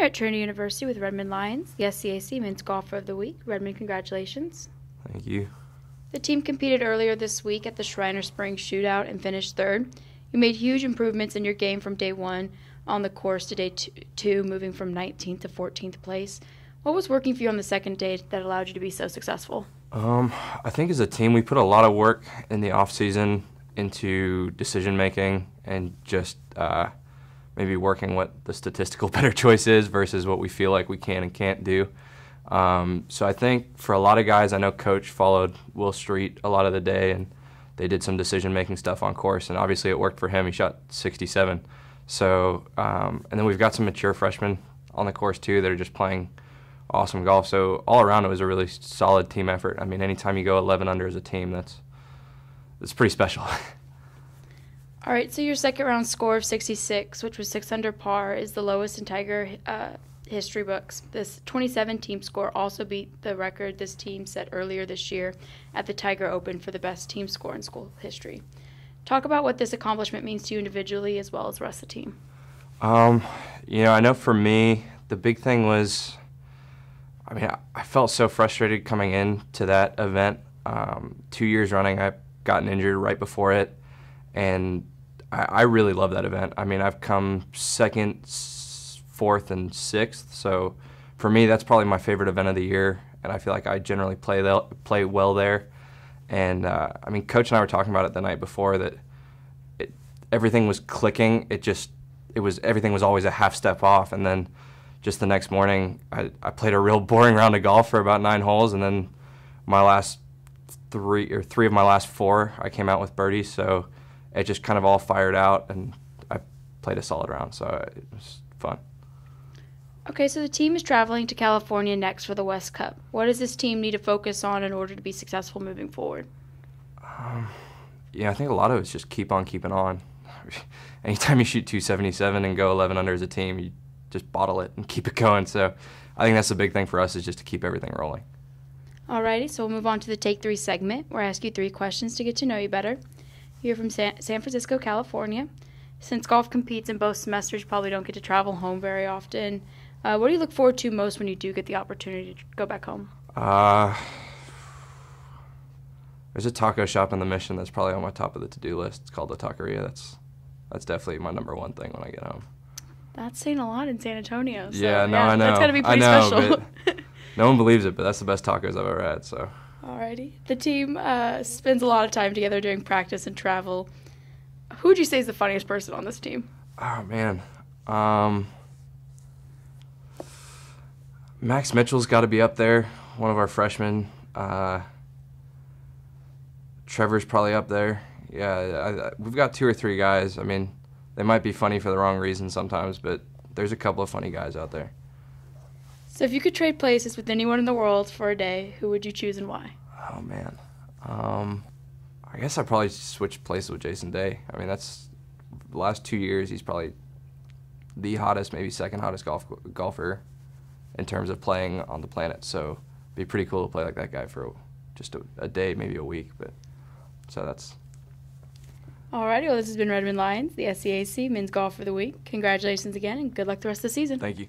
here at Trinity University with Redmond Lyons, the SCAC Men's Golfer of the Week. Redmond, congratulations. Thank you. The team competed earlier this week at the Shriner Spring Shootout and finished third. You made huge improvements in your game from day one on the course to day two, moving from 19th to 14th place. What was working for you on the second day that allowed you to be so successful? Um, I think as a team, we put a lot of work in the off season into decision making and just uh, maybe working what the statistical better choice is versus what we feel like we can and can't do. Um, so I think for a lot of guys, I know Coach followed Will Street a lot of the day, and they did some decision making stuff on course, and obviously it worked for him. He shot 67. So um, and then we've got some mature freshmen on the course too that are just playing awesome golf. So all around it was a really solid team effort. I mean, anytime you go 11 under as a team, that's that's pretty special. All right, so your second round score of 66, which was six under par, is the lowest in Tiger uh, history books. This 27 team score also beat the record this team set earlier this year at the Tiger Open for the best team score in school history. Talk about what this accomplishment means to you individually as well as the rest of the team. Um, you know, I know for me, the big thing was, I mean, I, felt so frustrated coming in to that event. Um, two years running, I gotten injured right before it, and I, I really love that event. I mean, I've come second, fourth, and sixth, so for me, that's probably my favorite event of the year, and I feel like I generally play the, play well there. And uh, I mean, Coach and I were talking about it the night before that it, everything was clicking. It just it was everything was always a half step off, and then just the next morning, I, I played a real boring round of golf for about nine holes, and then my last three or three of my last four, I came out with birdies. So it just kind of all fired out, and I played a solid round. So it was fun. Okay, so the team is traveling to California next for the West Cup. What does this team need to focus on in order to be successful moving forward? Um, yeah, I think a lot of it's just keep on keeping on. Anytime you shoot 277 and go 11 under as a team, you just bottle it and keep it going. So I think that's the big thing for us is just to keep everything rolling. Alrighty, so we'll move on to the Take Three segment where I ask you three questions to get to know you better. You're from San, San Francisco, California. Since golf competes in both semesters, you probably don't get to travel home very often. Uh, what do you look forward to most when you do get the opportunity to go back home? Uh, there's a taco shop in the Mission that's probably on my top of the to-do list. It's called the Taqueria. That's that's definitely my number one thing when I get home. That's saying a lot in San Antonio. So, yeah, no, yeah, I know. That's gotta be pretty know, special. no one believes it, but that's the best tacos I've ever had. So. Alrighty. The team uh, spends a lot of time together doing practice and travel. Who would you say is the funniest person on this team? Oh man. Um, Max Mitchell's got to be up there, one of our freshmen. Uh, Trevor's probably up there. Yeah, I, I, we've got two or three guys. I mean, they might be funny for the wrong reasons sometimes, but there's a couple of funny guys out there. So, if you could trade places with anyone in the world for a day, who would you choose and why? Oh man, um, I guess I'd probably switch places with Jason Day. I mean, that's the last two years. He's probably the hottest, maybe second hottest golf golfer in terms of playing on the planet. So it'd be pretty cool to play like that guy for just a, a day, maybe a week. But so that's. Alrighty, well, this has been Redmond Lyons, the SCAC Men's Golf for the Week. Congratulations again, and good luck the rest of the season. Thank you.